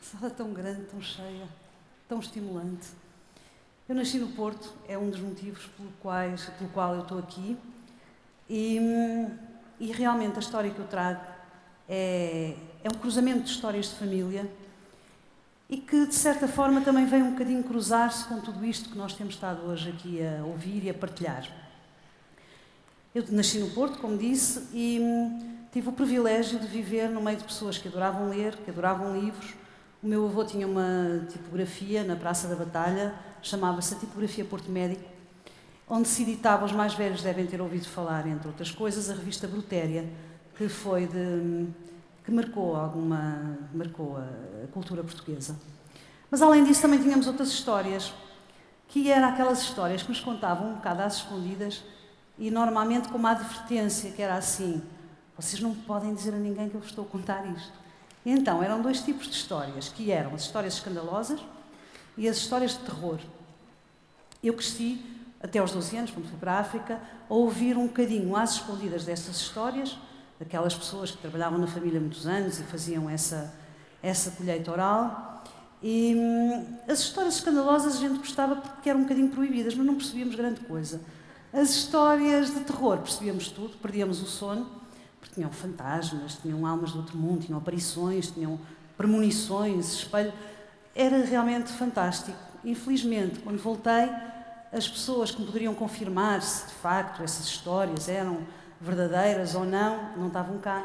Sala tão grande, tão cheia, tão estimulante. Eu nasci no Porto, é um dos motivos pelo, quais, pelo qual eu estou aqui. E, e realmente a história que eu trago é, é um cruzamento de histórias de família e que, de certa forma, também vem um bocadinho cruzar-se com tudo isto que nós temos estado hoje aqui a ouvir e a partilhar. Eu nasci no Porto, como disse, e tive o privilégio de viver no meio de pessoas que adoravam ler, que adoravam livros. O meu avô tinha uma tipografia na Praça da Batalha, chamava-se a Tipografia Porto Médico, onde se editava, os mais velhos devem ter ouvido falar, entre outras coisas, a revista Brutéria, que foi de, que marcou alguma marcou a cultura portuguesa. Mas além disso também tínhamos outras histórias, que eram aquelas histórias que nos contavam um bocado às escondidas e normalmente com uma advertência que era assim: vocês não podem dizer a ninguém que eu estou a contar isto. E então, eram dois tipos de histórias, que eram as histórias escandalosas e as histórias de terror. Eu cresci, até aos 12 anos, quando fui para a África, a ouvir um bocadinho às escondidas dessas histórias, daquelas pessoas que trabalhavam na família há muitos anos e faziam essa, essa colheita oral. E hum, as histórias escandalosas a gente gostava porque eram um bocadinho proibidas, mas não percebíamos grande coisa. As histórias de terror percebíamos tudo, perdíamos o sono, porque tinham fantasmas, tinham almas do outro mundo, tinham aparições, tinham premonições, espelho. Era realmente fantástico. Infelizmente, quando voltei, as pessoas que me poderiam confirmar se de facto essas histórias eram verdadeiras ou não, não estavam cá.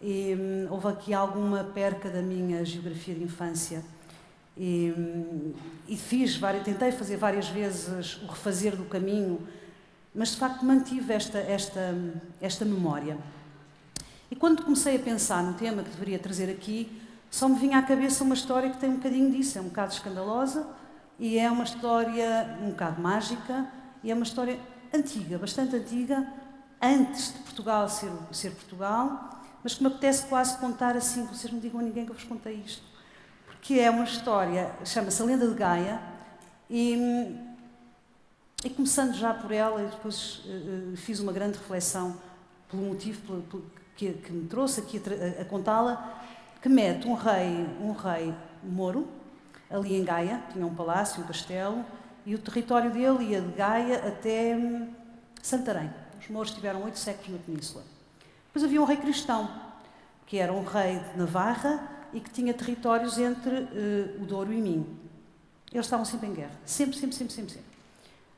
E hum, houve aqui alguma perca da minha geografia de infância. E, hum, e fiz, tentei fazer várias vezes o refazer do caminho mas de facto mantive esta, esta, esta memória. E quando comecei a pensar no tema que deveria trazer aqui, só me vinha à cabeça uma história que tem um bocadinho disso, é um bocado escandalosa e é uma história um bocado mágica e é uma história antiga, bastante antiga, antes de Portugal ser, ser Portugal, mas que me apetece quase contar assim, vocês não digam a ninguém que eu vos contei isto, porque é uma história, chama-se A Lenda de Gaia, e e começando já por ela, e depois uh, fiz uma grande reflexão pelo motivo pelo, pelo, que, que, me trouxe aqui a, a contá-la, que mete um rei, um rei moro, ali em Gaia, tinha um palácio, um castelo, e o território dele ia de Gaia até hum, Santarém. Os mouros tiveram oito séculos na península. Depois havia um rei cristão, que era um rei de Navarra e que tinha territórios entre uh, o Douro e Minho. Eles estavam sempre em guerra. Sempre, sempre, sempre, sempre, sempre.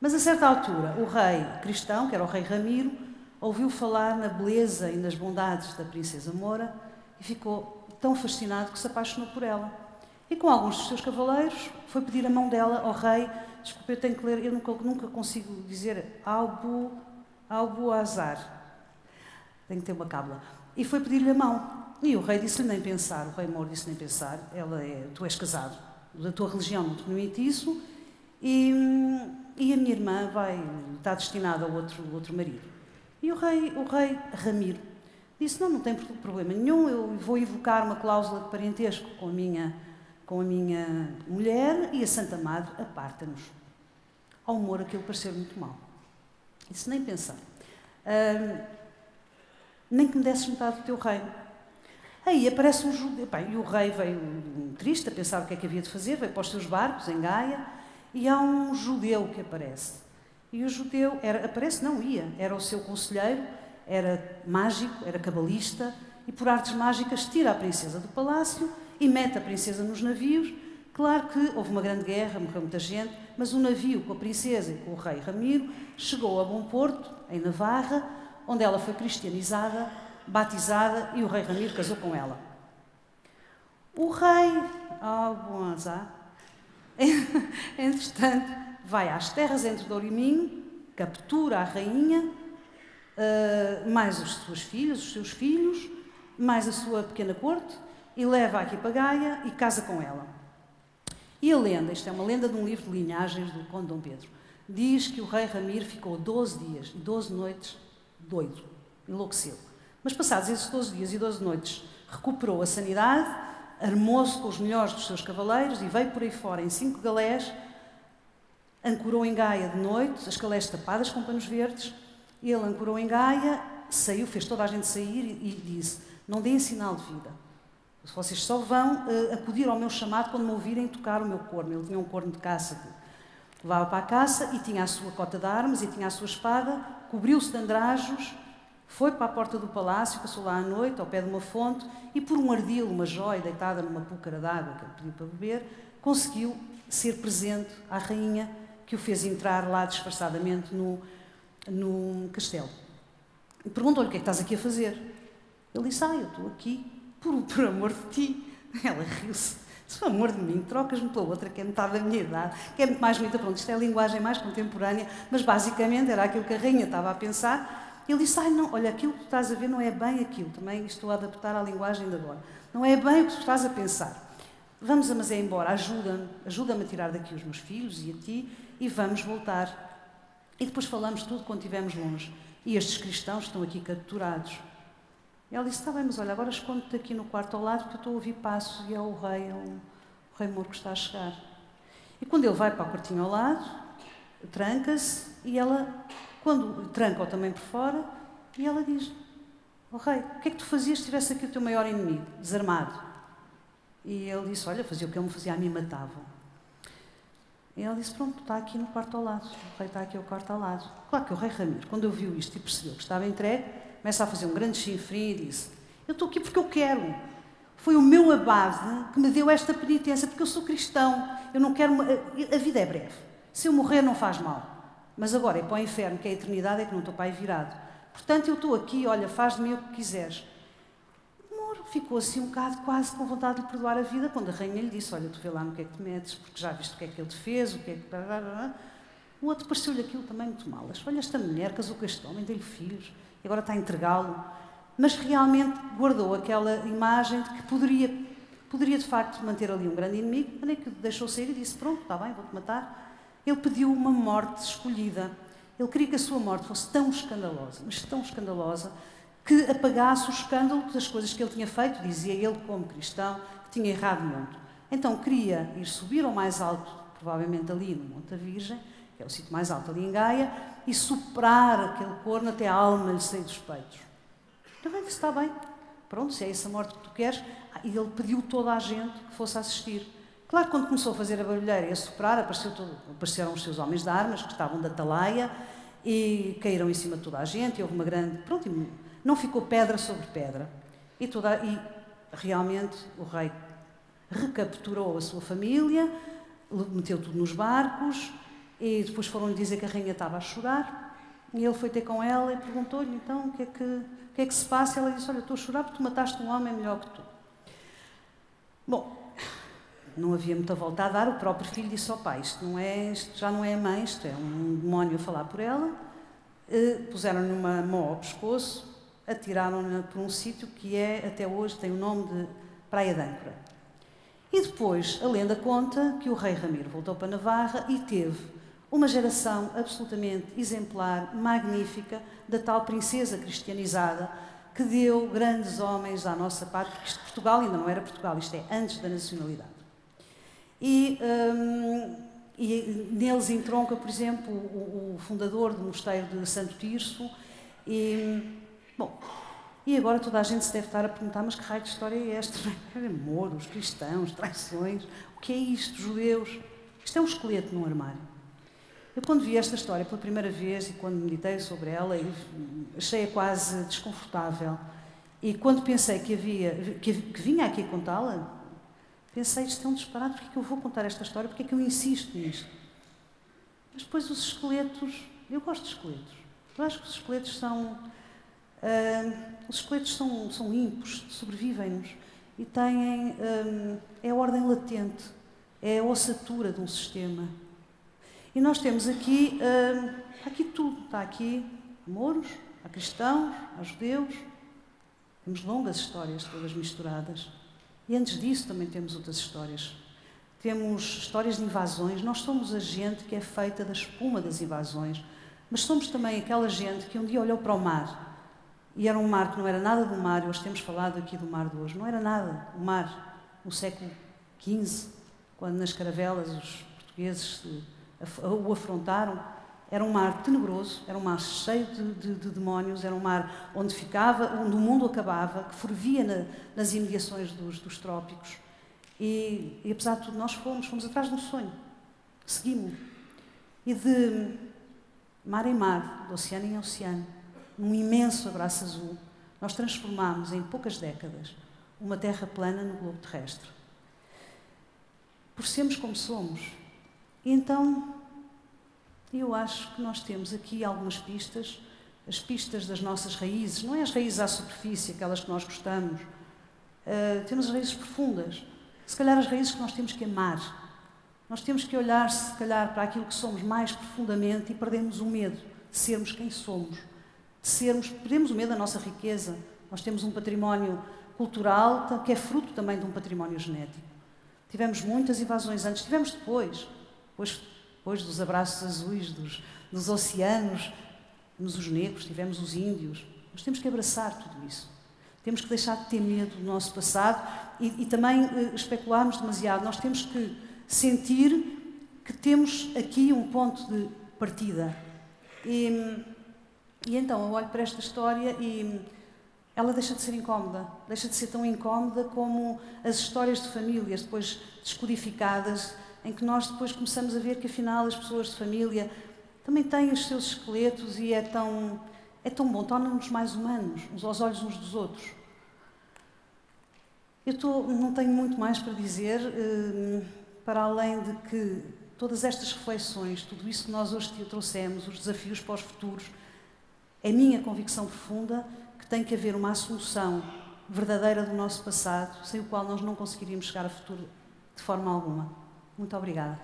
Mas a certa altura, o rei cristão, que era o rei Ramiro, ouviu falar na beleza e nas bondades da princesa Moura e ficou tão fascinado que se apaixonou por ela. E com alguns dos seus cavaleiros foi pedir a mão dela ao rei. Desculpe, eu tenho que ler, eu nunca, nunca consigo dizer Albu, Albuazar. Tenho que ter uma cábula. E foi pedir-lhe a mão. E o rei disse-lhe nem pensar, o rei Moura disse nem pensar, ela é, tu és casado, da tua religião não te permite isso, e, e a minha irmã vai, está destinada ao outro, outro marido. E o rei, o rei Ramiro disse, não, não tem problema nenhum, eu vou evocar uma cláusula de parentesco com a minha, com a minha mulher e a Santa Madre aparta-nos. Ao humor aquilo pareceu muito mal. Disse, nem pensar. nem que me desses metade do teu reino. Aí aparece um judeu. Bem, e o rei veio triste a pensar o que é que havia de fazer, veio para os seus barcos em Gaia e há um judeu que aparece. E o judeu era, aparece, não ia, era o seu conselheiro, era mágico, era cabalista, e por artes mágicas tira a princesa do palácio e mete a princesa nos navios. Claro que houve uma grande guerra, morreu muita gente, mas o navio com a princesa e com o rei Ramiro chegou a Bom Porto, em Navarra, onde ela foi cristianizada, batizada e o rei Ramiro casou com ela. O rei Albuazar Entretanto, vai às terras entre Douro e Minho, captura a rainha, uh, mais os seus filhos, os seus filhos, mais a sua pequena corte, e leva aqui para Gaia e casa com ela. E a lenda, isto é uma lenda de um livro de linhagens do Conde Dom Pedro, diz que o rei Ramiro ficou 12 dias e 12 noites doido, enlouqueceu. Mas passados esses 12 dias e 12 noites, recuperou a sanidade armou-se com os melhores dos seus cavaleiros e veio por aí fora em cinco galés, ancorou em Gaia de noite, as galés tapadas com panos verdes, ele ancorou em Gaia, saiu, fez toda a gente sair e, e disse: Não deem sinal de vida. Vocês só vão uh, acudir ao meu chamado quando me ouvirem tocar o meu corno. Ele tinha um corno de caça que levava para a caça e tinha a sua cota de armas e tinha a sua espada, cobriu-se de andrajos, foi para a porta do palácio, passou lá à noite, ao pé de uma fonte, e por um ardil, uma joia deitada numa púcara d'água que ele pediu para beber, conseguiu ser presente à rainha que o fez entrar lá disfarçadamente no, no castelo. Perguntou-lhe o que é que estás aqui a fazer. Ele disse: Ah, eu estou aqui por, por amor de ti. Ela riu-se. Se amor de mim, trocas-me pela outra, que é metade da minha idade, que é muito mais bonita. Pronto, isto é a linguagem mais contemporânea, mas basicamente era aquilo que a rainha estava a pensar. Ele disse: Ai, não, olha, aquilo que tu estás a ver não é bem aquilo. Também estou a adaptar à linguagem de agora. Não é bem o que tu estás a pensar. Vamos, mas é embora, ajuda-me, ajuda-me a tirar daqui os meus filhos e a ti, e vamos voltar. E depois falamos tudo quando estivermos longe. E estes cristãos estão aqui capturados. E ela disse: Está bem, mas olha, agora escondo-te aqui no quarto ao lado porque eu estou a ouvir passos e é o rei, é o, o rei Moro que está a chegar. E quando ele vai para o quartinho ao lado, tranca-se e ela, quando tranca-o também por fora, e ela diz: oh, rei, o que é que tu fazias se estivesse aqui o teu maior inimigo, desarmado? E ele disse: Olha, fazia o que ele me fazia, a mim matavam. E ela disse: Pronto, está aqui no quarto ao lado. O rei está aqui ao quarto ao lado. Claro que o rei Ramiro, quando ouviu isto e percebeu que estava entregue, começa a fazer um grande chinfrim e disse: Eu estou aqui porque eu quero. Foi o meu abade que me deu esta penitência, porque eu sou cristão. Eu não quero. A vida é breve. Se eu morrer, não faz mal. Mas agora é para o inferno, que é a eternidade, é que não estou para aí virado. Portanto, eu estou aqui, olha, faz de mim o que quiseres. Moro ficou assim um bocado quase com vontade de lhe perdoar a vida, quando a rainha lhe disse: Olha, tu vê lá no que é que te metes, porque já viste o que é que ele te fez, o que é que. O outro pareceu-lhe aquilo também muito mal. Olha, esta mulher casou com este homem, deu-lhe filhos e agora está a entregá-lo. Mas realmente guardou aquela imagem de que poderia, poderia de facto manter ali um grande inimigo, mas nem que deixou sair e disse: Pronto, está bem, vou-te matar. Ele pediu uma morte escolhida. Ele queria que a sua morte fosse tão escandalosa, mas tão escandalosa, que apagasse o escândalo das coisas que ele tinha feito, dizia ele como cristão, que tinha errado muito. Então queria ir subir ao mais alto, provavelmente ali no Monte da Virgem, que é o sítio mais alto ali em Gaia, e soprar aquele corno até a alma lhe sair dos peitos. Ele disse, está bem, pronto, se é essa morte que tu queres. Ah, e ele pediu toda a gente que fosse assistir. Claro, quando começou a fazer a barulheira e a soprar, todo, apareceram os seus homens de armas, que estavam da talaia, e caíram em cima de toda a gente, e houve uma grande... Pronto, não ficou pedra sobre pedra. E, toda, e realmente o rei recapturou a sua família, meteu tudo nos barcos, e depois foram-lhe dizer que a rainha estava a chorar. E ele foi ter com ela e perguntou-lhe então o que, é que, o que é que se passa. Ela disse: Olha, estou a chorar porque tu mataste um homem melhor que tu. Bom, não havia muita volta a dar. O próprio filho disse ao pai: Isto, não é, isto já não é a mãe, isto é um demónio a falar por ela. Uh, Puseram-lhe uma mão ao pescoço, atiraram-na por um sítio que é, até hoje, tem o nome de Praia d'Âncora. E depois a lenda conta que o rei Ramiro voltou para Navarra e teve uma geração absolutamente exemplar, magnífica, da tal princesa cristianizada que deu grandes homens à nossa parte, porque isto, Portugal ainda não era Portugal, isto é antes da nacionalidade. E, hum, e neles entronca, por exemplo, o, o, fundador do mosteiro de Santo Tirso. E, bom, e agora toda a gente se deve estar a perguntar: mas que raio de história é esta? Moros, cristãos, traições, o que é isto, judeus? Isto é um esqueleto num armário. Eu, quando vi esta história pela primeira vez e quando meditei sobre ela, achei-a quase desconfortável. E quando pensei que, havia, que, que vinha aqui contá-la, pensei, isto é um disparate, porque é que eu vou contar esta história, porque é que eu insisto nisto? Mas depois os esqueletos, eu gosto de esqueletos. Eu acho que os esqueletos são. Uh, os esqueletos são, são limpos, sobrevivem-nos e têm. Uh, é a ordem latente, é a ossatura de um sistema. E nós temos aqui, uh, aqui tudo. Está aqui moros, há cristãos, há judeus. Temos longas histórias todas misturadas. E antes disso também temos outras histórias. Temos histórias de invasões. Nós somos a gente que é feita da espuma das invasões. Mas somos também aquela gente que um dia olhou para o mar e era um mar que não era nada do mar. Hoje temos falado aqui do mar de hoje. Não era nada o mar no século XV, quando nas caravelas os portugueses o afrontaram, Era um mar tenebroso, era um mar cheio de, de, de demónios, era um mar onde ficava, onde o mundo acabava, que fervia na, nas imediações dos, dos trópicos. E, e, apesar de tudo, nós fomos, fomos atrás de um sonho, seguimos. E de mar em mar, de oceano em oceano, num imenso abraço azul, nós transformámos em poucas décadas uma terra plana no globo terrestre. Por sermos como somos. Então, eu acho que nós temos aqui algumas pistas, as pistas das nossas raízes, não é as raízes à superfície, aquelas que nós gostamos, uh, temos as raízes profundas. Se calhar as raízes que nós temos que amar. Nós temos que olhar, se calhar, para aquilo que somos mais profundamente e perdemos o medo de sermos quem somos. Sermos, perdemos o medo da nossa riqueza. Nós temos um património cultural que é fruto também de um património genético. Tivemos muitas invasões antes, tivemos depois. Depois, depois dos abraços azuis, dos, dos oceanos, tivemos os negros, tivemos os índios. Nós temos que abraçar tudo isso. Temos que deixar de ter medo do nosso passado e, e também uh, especularmos demasiado. Nós temos que sentir que temos aqui um ponto de partida. E, e então eu olho para esta história e ela deixa de ser incómoda, deixa de ser tão incómoda como as histórias de famílias depois descodificadas, em que nós depois começamos a ver que afinal as pessoas de família também têm os seus esqueletos e é tão é tão bom, torna-nos mais humanos, uns aos olhos uns dos outros. Eu tô, não tenho muito mais para dizer, eh, para além de que todas estas reflexões, tudo isso que nós hoje trouxemos, os desafios para os futuros, é minha convicção profunda que tem que haver uma assunção verdadeira do nosso passado, sem o qual nós não conseguiríamos chegar a futuro de forma alguma. Muito obrigada.